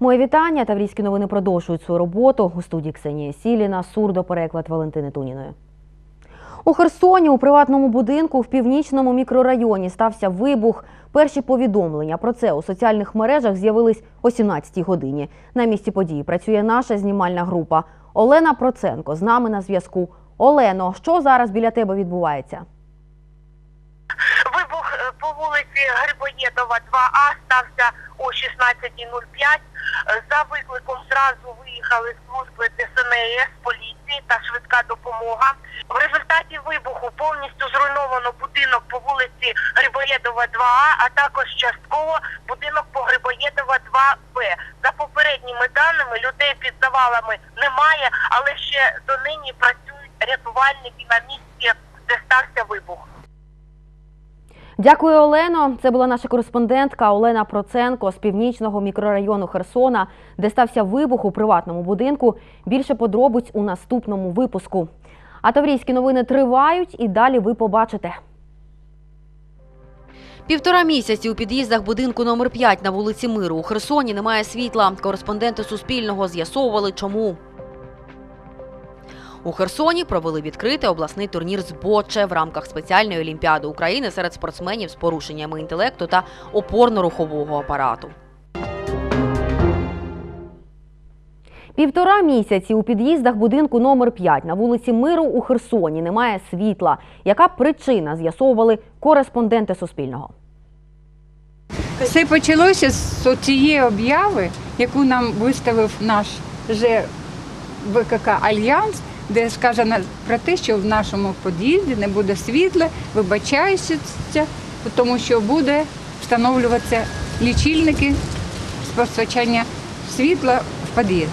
Моє вітання. Таврійські новини продовжують свою роботу. У студії Ксенія Сіліна, сурдопереклад Валентини Туніної. У Херсоні у приватному будинку в північному мікрорайоні стався вибух. Перші повідомлення про це у соціальних мережах з'явились о 17-й годині. На місці події працює наша знімальна група. Олена Проценко з нами на зв'язку. Олено, що зараз біля тебе відбувається? Вибух е, по вулиці Грибоєдова 2А стався о 16.05. Е, За викликом зразу виїхали служби ДСНС, поліції та швидка допомога. В результаті вибуху повністю зруйновано будинок по вулиці Грибоєдова 2А, а також частково будинок по Грибоєдова 2Б. За попередніми даними людей під завалами немає, але ще донині працюють рятувальники на місці, де стався вибух. Дякую, Олено. Це була наша кореспондентка Олена Проценко з північного мікрорайону Херсона, де стався вибух у приватному будинку. Більше подробиць у наступному випуску. А таврійські новини тривають і далі ви побачите. Півтора місяці у під'їздах будинку номер 5 на вулиці Миру у Херсоні немає світла. Кореспонденти Суспільного з'ясовували, чому. У Херсоні провели відкритий обласний турнір з боче в рамках спеціальної олімпіади України серед спортсменів з порушеннями інтелекту та опорно-рухового апарату. Півтора місяці у під'їздах будинку номер 5 на вулиці Миру у Херсоні немає світла. Яка причина з'ясовували кореспонденти Суспільного? Все почалося з цієї обяви, яку нам виставив наш же ВКК Альянс, де сказано про те, що в нашому під'їзді не буде світла, вибачаюся, тому що буде встановлюватися лічильники з постачання світла в під'їзд.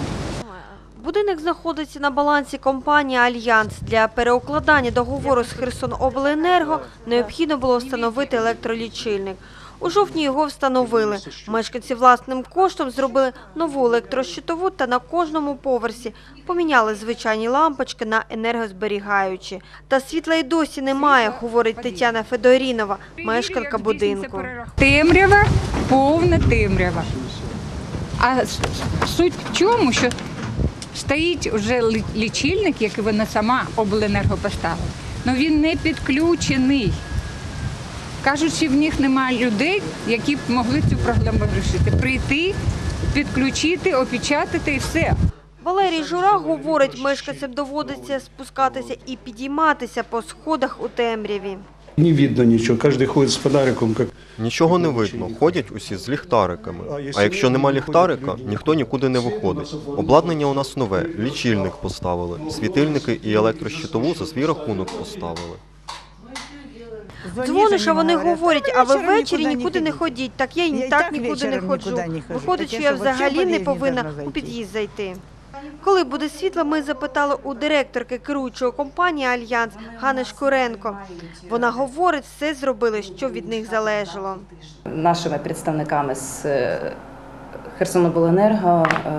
Будинок знаходиться на балансі компанії Альянс. Для переукладання договору з Херсонобленерго необхідно було встановити електролічильник. У жовтні його встановили. Мешканці власним коштом зробили нову електрощитову та на кожному поверсі поміняли звичайні лампочки на енергозберігаючі. Та світла й досі немає, говорить Тетяна Федорінова, мешканка будинку. Темрява, повна темрява. А суть в чому, що стоїть вже лі- лічильник, який вона сама обленерго поставила, але він не підключений. Кажуть, що в них немає людей, які б могли цю проблему вирішити. Прийти, підключити, опечатати і все. Валерій Жура говорить, мешканцям доводиться спускатися і підійматися по сходах у темряві. Не видно ничего, каждый ходит с фонариком, как Нічого не видно, ходять усі з ліхтариками. А якщо нема ліхтарика, ніхто нікуди не виходить. Обладнання у нас нове, лічильник поставили, світильники і електрощитову за свій рахунок поставили. Дзвониш, а вони говорять, а ви ввечері нікуди не ходіть. Так я і так нікуди не ходжу. Виходить, що я взагалі не повинна у під'їзд зайти. Коли буде світло, ми запитали у директорки керуючої компанії Альянс Гани Шкуренко. Вона говорить, все зробили, що від них залежало. нашими представниками з е, Херсонобленерго е,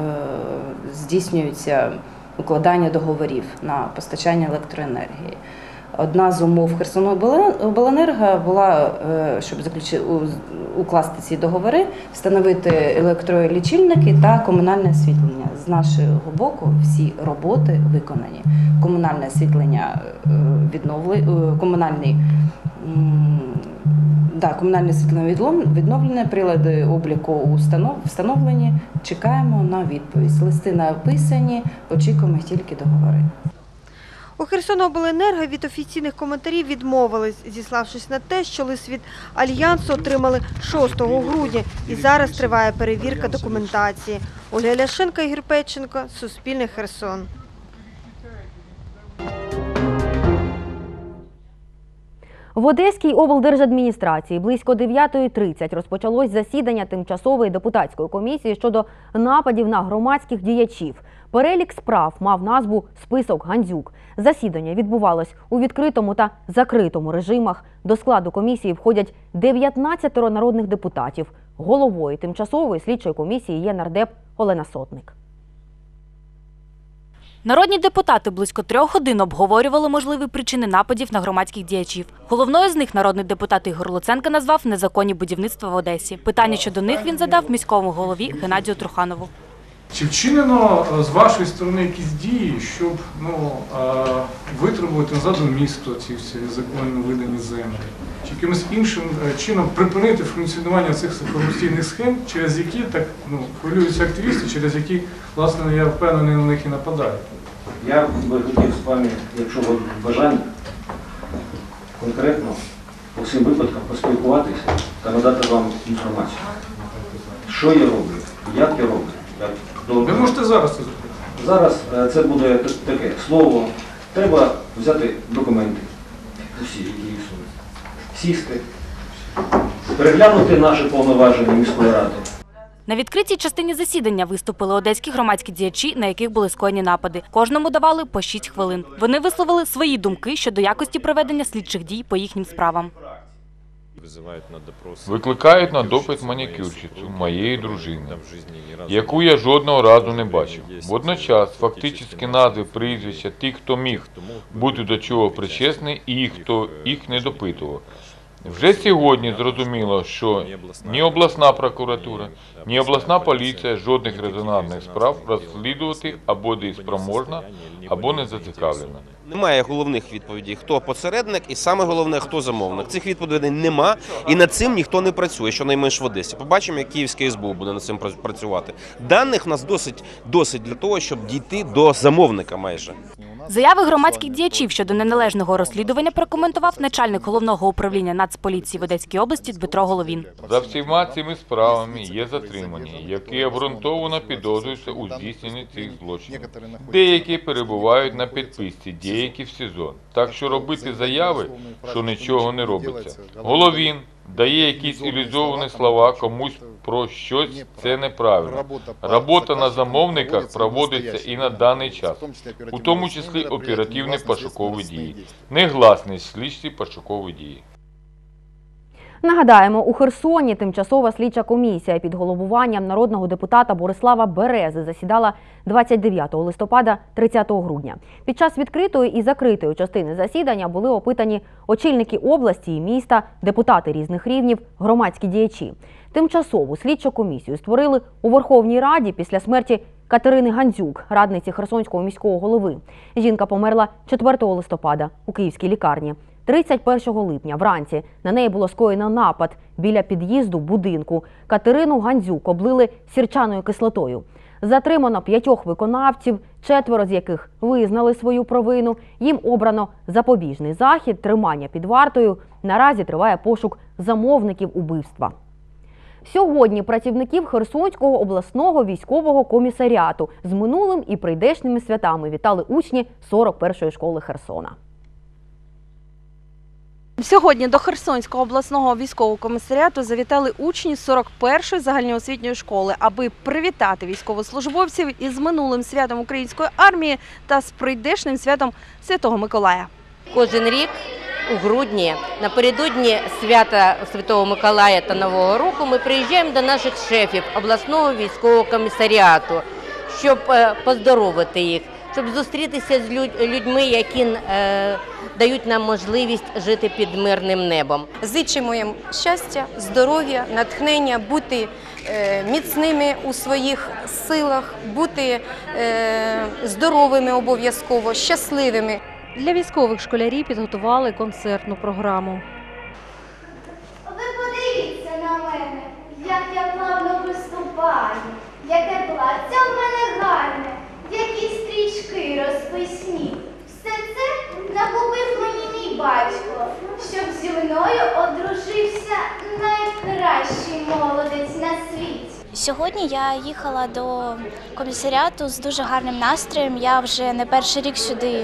здійснюється укладання договорів на постачання електроенергії. Одна з умов Херсонобленерго була, е, щоб заключи, у- укласти ці договори, встановити електролічильники та комунальне освітлення. З нашого боку всі роботи виконані. Комунальне освітлення е, відновли, е, комунальний Да, комунальне світло відновлене, прилади обліку встановлені. Чекаємо на відповідь. Листи написані, очікуємо тільки договори. У Херсонобленерго від офіційних коментарів відмовились, зіславшись на те, що лист від Альянсу отримали 6 грудня і зараз триває перевірка документації. Ольга Ляшенко, Ігор Печенко, Суспільне Херсон. В Одеській облдержадміністрації близько 9.30 розпочалось засідання тимчасової депутатської комісії щодо нападів на громадських діячів. Перелік справ мав назву Список Гандзюк. Засідання відбувалось у відкритому та закритому режимах. До складу комісії входять 19 народних депутатів. Головою тимчасової слідчої комісії є нардеп Олена Сотник. Народні депутати близько трьох годин обговорювали можливі причини нападів на громадських діячів. Головною з них народний депутат Ігор Луценко назвав незаконні будівництва в Одесі. Питання щодо них він задав міському голові Геннадію Труханову. Чи вчинено е, з вашої сторони якісь дії, щоб ну, е, витребувати назад у місто ці всі законно видані землі? Чи якимось іншим е, чином припинити функціонування цих корупційних схем, через які так ну, хвилюються активісти, через які, власне, я впевнений, на них і нападають? Я би хотів з вами, якщо ви бажання, конкретно по всім випадкам поспілкуватися та надати вам інформацію. Що я роблю, як я роблю. Як Ви можете зараз це зробити. Зараз е, це буде таке слово. Треба взяти документи, усі, сісти, переглянути наші повноваження міської ради. На відкритій частині засідання виступили одеські громадські діячі, на яких були скоєні напади. Кожному давали по 6 хвилин. Вони висловили свої думки щодо якості проведення слідчих дій по їхнім справам. Викликають на допит манікюрщицю моєї дружини, яку я жодного разу не бачив. Водночас фактично назви прізвища тих, хто міг бути до чого причесний і хто їх не допитував. Вже сьогодні зрозуміло, що ні обласна прокуратура, ні обласна поліція жодних резонансних справ розслідувати або десь спроможна, або не зацікавлена. Немає головних відповідей, хто посередник, і саме головне, хто замовник. Цих відповідей нема, і над цим ніхто не працює, щонайменш в Одесі. Побачимо, як Київське СБУ буде над цим пра- працювати. Даних в нас досить досить для того, щоб дійти до замовника майже. Заяви громадських діячів щодо неналежного розслідування прокоментував начальник головного управління Нацполіції в Одеській області Дмитро Головін. За всіма цими справами є затримані, які обґрунтовано підозрюються у здійсненні цих злочинів. Деякі перебувають на підписці, деякі в СІЗО. Так що робити заяви, що нічого не робиться. Головін дає якісь ілюзовані слова комусь про щось, це неправильно. Робота на замовниках проводиться і на даний час, у тому числі оперативні пошукові дії, негласні слідчі пошукові дії. Нагадаємо, у Херсоні тимчасова слідча комісія під головуванням народного депутата Борислава Берези засідала 29 листопада 30 грудня. Під час відкритої і закритої частини засідання були опитані очільники області і міста, депутати різних рівнів, громадські діячі. Тимчасову слідчу комісію створили у Верховній Раді після смерті Катерини Гандзюк, радниці Херсонського міського голови. Жінка померла 4 листопада у київській лікарні. 31 липня вранці на неї було скоєно напад біля під'їзду будинку. Катерину Гандзюк облили сірчаною кислотою. Затримано п'ятьох виконавців, четверо з яких визнали свою провину. Їм обрано запобіжний захід, тримання під вартою. Наразі триває пошук замовників убивства. Сьогодні працівників Херсонського обласного військового комісаріату з минулим і прийдешніми святами вітали учні 41-ї школи Херсона. Сьогодні до Херсонського обласного військового комісаріату завітали учні 41-ї загальноосвітньої школи, аби привітати військовослужбовців із минулим святом української армії та з прийдешним святом Святого Миколая. Кожен рік у грудні, напередодні свята Святого Миколая та Нового року, ми приїжджаємо до наших шефів обласного військового комісаріату, щоб е, поздоровити їх, щоб зустрітися з людьми, які е, дають нам можливість жити під мирним небом. Зичимо їм щастя, здоров'я, натхнення, бути е, міцними у своїх силах, бути е, здоровими обов'язково, щасливими. Для військових школярів підготували концертну програму. Ви подивіться на мене, як я плавно виступаю, яке плаття в мене гарне, які стрічки розписні. Все це накупив мені мій батько, щоб зі мною одружився найкращий молодець на світі. Сьогодні я їхала до комісаріату з дуже гарним настроєм. Я вже не перший рік сюди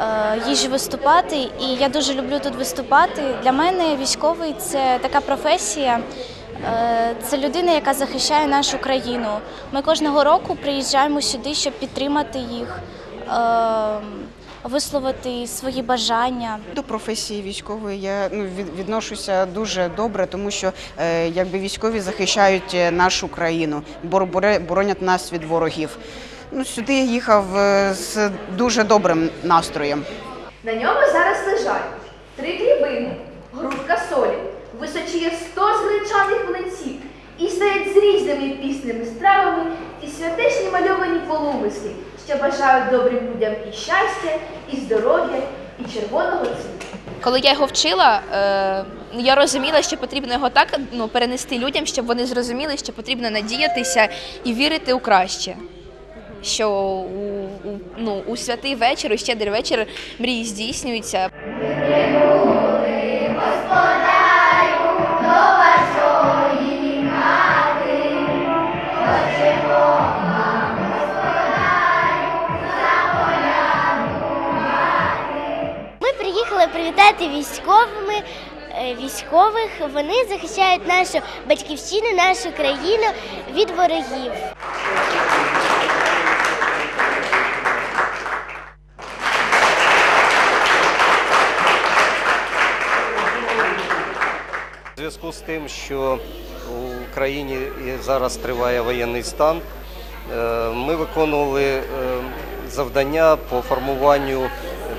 е, їжджу виступати, і я дуже люблю тут виступати. Для мене військовий це така професія. е, Це людина, яка захищає нашу країну. Ми кожного року приїжджаємо сюди, щоб підтримати їх, висловити свої бажання. До професії військової я ну, відношуся дуже добре, тому що е, якби військові захищають е, нашу країну, бор- боронять нас від ворогів. Ну, сюди я їхав е, з дуже добрим настроєм. На ньому зараз лежать три грибини, грудка солі, височіє 100 згречаних млинців і стоять з різними пісними стравами і святечні мальовані полумисли, що бажають добрим людям і щастя, і здоров'я, і червоного цвіту. Коли я його вчила, е, я розуміла, що потрібно його так ну, перенести людям, щоб вони зрозуміли, що потрібно надіятися і вірити у краще. Що у, у, ну, у святий вечір, у щедрий вечір мрії здійснюються. Ми привітати військовими. е, Військових вони захищають нашу батьківщину, нашу країну від ворогів. У зв'язку з тим, що у країні зараз триває воєнний стан, е, ми виконували е, завдання по формуванню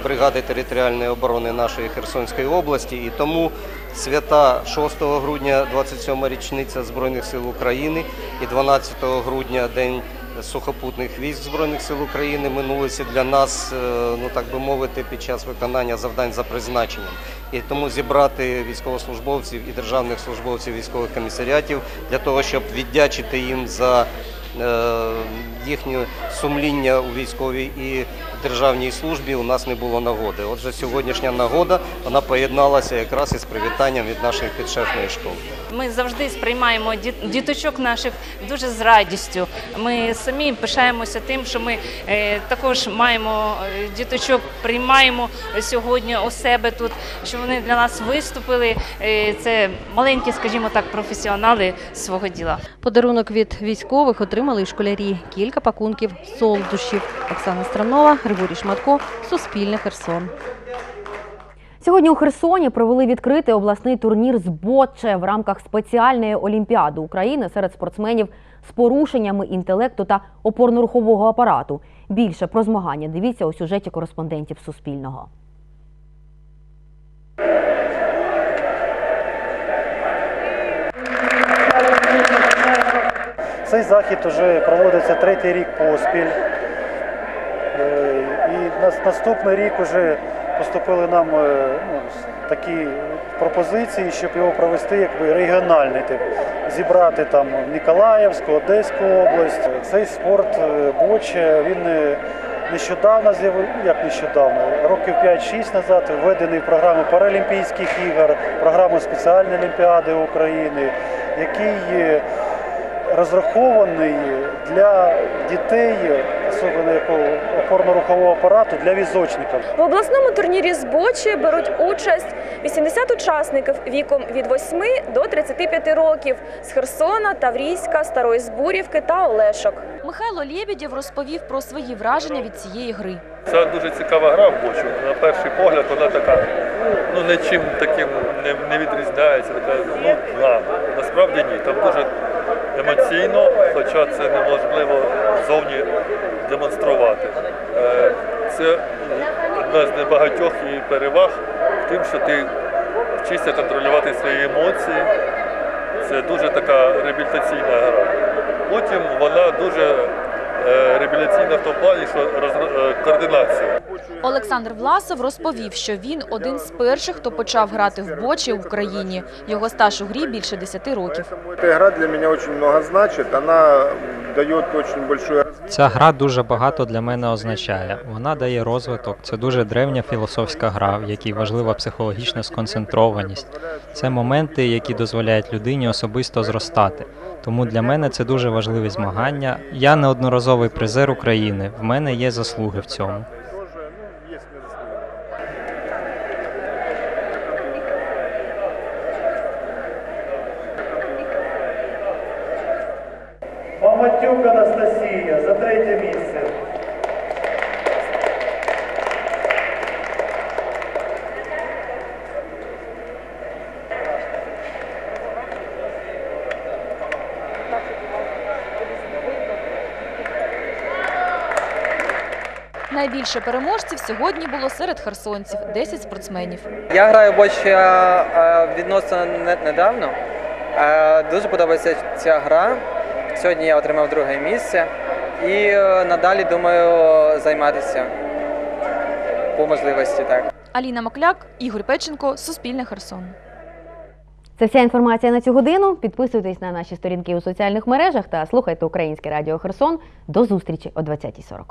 бригади територіальної оборони нашої Херсонської області. І тому свята 6 грудня, 27 річниця Збройних сил України і 12 грудня День сухопутних військ Збройних сил України минулися для нас, е, ну так би мовити, під час виконання завдань за призначенням. І тому зібрати військовослужбовців і державних службовців військових комісаріатів для того, щоб віддячити їм за їхнє сумління у військовій і державній службі у нас не було нагоди. Отже, сьогоднішня нагода вона поєдналася якраз із привітанням від нашої підшефної школи. Ми завжди сприймаємо діт- діточок наших дуже з радістю. Ми самі пишаємося тим, що ми е, також маємо е, діточок, приймаємо сьогодні у себе тут, що вони для нас виступили. Е, це маленькі, скажімо так, професіонали свого діла. Подарунок від військових отримали й школярі. Кілька пакунків солодощів. Оксана Странова, Григорій Шматко, Суспільне Херсон. Сьогодні у Херсоні провели відкритий обласний турнір з ботче в рамках спеціальної олімпіади України серед спортсменів з порушеннями інтелекту та опорно-рухового апарату. Більше про змагання дивіться у сюжеті кореспондентів Суспільного. Цей захід вже проводиться третій рік поспіль. Е, І нас- наступний рік вже поступили нам е, ну, такі пропозиції, щоб його провести якби регіональний тип. Зібрати там Ніколаївську, Одеську область. Цей спорт е, боче, він е, нещодавно з'явився, як нещодавно, років 5-6 назад введений в програму Паралімпійських ігор, програму спеціальної олімпіади України, який розрахований для дітей, особливо якого опорно-рухового апарату, для візочників. В обласному турнірі з бочі беруть участь 80 учасників віком від 8 до 35 років з Херсона, Таврійська, Старої Збурівки та Олешок. Михайло Лєбідєв розповів про свої враження від цієї гри. Це дуже цікава гра в бочу. На перший погляд вона така, ну нічим таким не, не відрізняється. Така нудна. Насправді ні. Там дуже емоційно, хоча це неможливо зовні демонструвати. Е, Це одна з небагатьох її переваг в тим, що ти вчишся контролювати свої емоції. Це дуже така реабілітаційна гра. Потім вона дуже е, реабілітаційна в тому плані, що е, координація. Олександр Власов розповів, що він один з перших, хто почав грати в бочі в Україні. Його стаж у грі більше 10 років. Эта игра для меня очень много значит. Она дает очень большое Ця гра дуже багато для мене означає. Вона дає розвиток. Це дуже древня філософська гра, в якій важлива психологічна сконцентрованість. Це моменти, які дозволяють людині особисто зростати. Тому для мене це дуже важливі змагання. Я неодноразовий призер України. В мене є заслуги в цьому. Найбільше переможців сьогодні було серед херсонців 10 спортсменів. Я граю більше е, відносно недавно. Е, Дуже подобається ця гра. Сьогодні я отримав друге місце і е, надалі думаю займатися по можливості. Так. Аліна Макляк, Ігор Печенко, Суспільне Херсон. Це вся інформація на цю годину. Підписуйтесь на наші сторінки у соціальних мережах та слухайте Українське Радіо Херсон. До зустрічі о 20.40.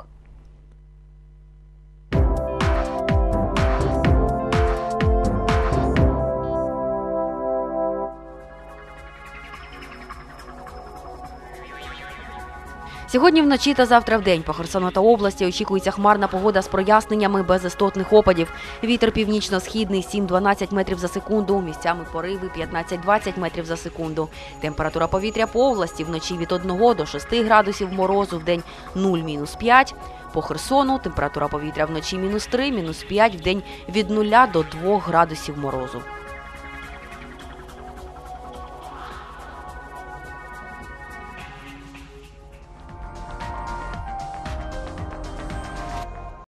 Сьогодні вночі та завтра вдень по Херсону та області очікується хмарна погода з проясненнями без істотних опадів. Вітер північно-східний 7-12 метрів за секунду, місцями пориви 15-20 метрів за секунду. Температура повітря по області вночі від 1 до 6 градусів морозу, вдень 0-5. По Херсону температура повітря вночі мінус 3, мінус 5, вдень від 0 до 2 градусів морозу.